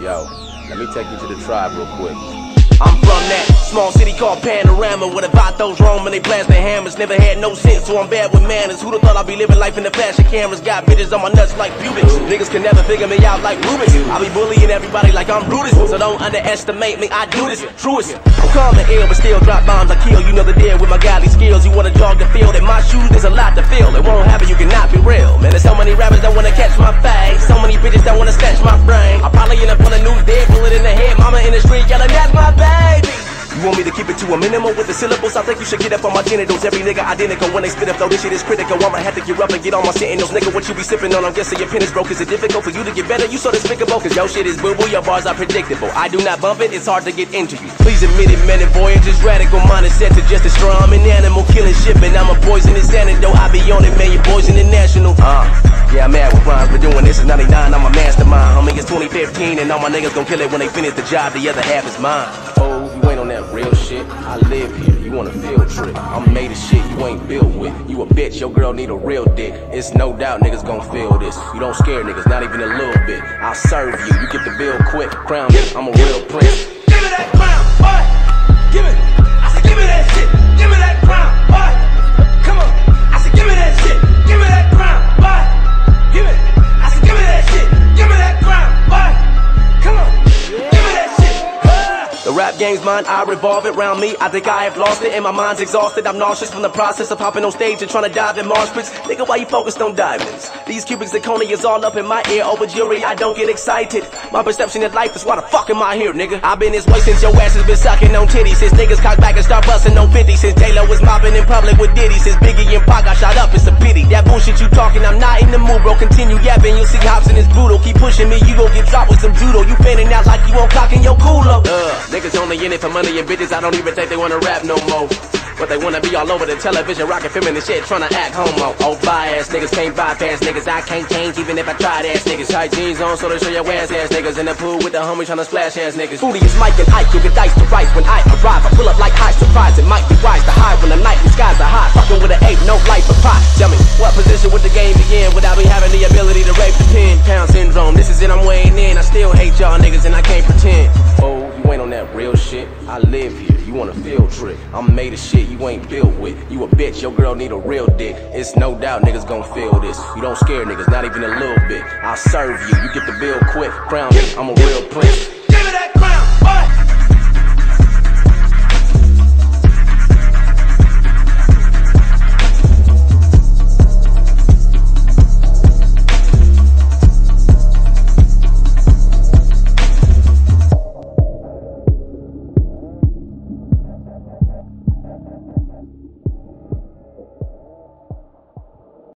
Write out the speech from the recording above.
Yo, let me take you to the tribe real quick. I'm from that small city called Panorama where the vatos roam they blast their hammers. Never had no sense, so I'm bad with manners. Who'da thought I'd be living life in the fashion cameras? Got bitches on my nuts like pubic. Niggas can never figure me out like Rubik's. I be bullying everybody like I'm Brutus, so don't underestimate me. I do this, truest. I'm calm and ill, but still drop bombs. I kill. You know the deal with my godly skills. You wanna jog the field in my shoes? There's a lot to feel. It won't happen. You cannot be real, man. There's so many rappers that wanna catch my face. So many bitches that wanna snatch my brain. I probably end up on the news dead, bullet in the head. Mama in the street yelling, that's my. You want me to keep it to a minimum with the syllables? I think you should get up on my genitals. Every nigga identical when they spit up, though this shit is critical. I'ma have to get up and get on my sentinels. Nigga, what you be sipping on? I'm guessing your pen is broke. Is it difficult for you to get better? You so despicable, cause your shit is boo boo, your bars are predictable. I do not bump it, it's hard to get into you. Please admit it, man, and voyages radical minded set to just destroy. I'm an animal killing shit, man. I'm a poisonous antidote. I be on it, man. Your boys international. Uh, yeah, I'm mad with rhymes, but doing this is 99. I'm a mastermind. Homie, it's 2015, and all my niggas gon' kill it when they finish the job. The other half is mine. Oh, real shit. I live here. You want a field trip? I'm made of shit you ain't built with. You a bitch. Your girl need a real dick. It's no doubt niggas gon' feel this. You don't scare niggas, not even a little bit. I'll serve you. You get the bill quick. Crown. I'm a real prince. Game's mine, I revolve it round me. I think I have lost it, and my mind's exhausted. I'm nauseous from the process of hopping on stage and trying to dive in Mars pits. Nigga, why you focused on diamonds? These cubic zirconia is all up in my ear. Over jury, I don't get excited. My perception of life is why the fuck am I here, nigga? I've been this way since your ass has been sucking on titties. Since niggas cock back and start busting on 50. Since Taylor was mopping in public with Diddy. Since Biggie and Pac got shot up, it's a pity. That bullshit you talking, I'm not in the mood, bro. Continue yapping, you'll see Hobson is brutal. Keep pushing me, you gon' get dropped with some judo. You fanning out like you won't cock in your cooler. Uh, niggas only in it for money and bitches. I don't even think they wanna rap no more. But they wanna be all over the television, rockin' feminine shit, tryna act homo. Oh, bias niggas can't bypass niggas. I can't change even if I tried ass niggas. Tight jeans on, so they show your ass ass niggas. In the pool with the homies tryna splash ass niggas. Foodie is Mike and Ike, you get dice to rice when I arrive. I pull up like high surprise. It might be wise to hide when the night and skies are high. Fucking with an ape, no life for pot. Tell me, what position would the game be in without me having the ability to rape the pin? Pound syndrome, this is it, I'm weighing in. I still hate y'all niggas and I can't pretend. Oh, ain't on that real shit. I live here. You want a field trip? I'm made of shit you ain't built with. You a bitch, your girl need a real dick. It's no doubt niggas gon' feel this. You don't scare niggas, not even a little bit. I'll serve you. You get the bill quick. Crown me, I'm a real prince.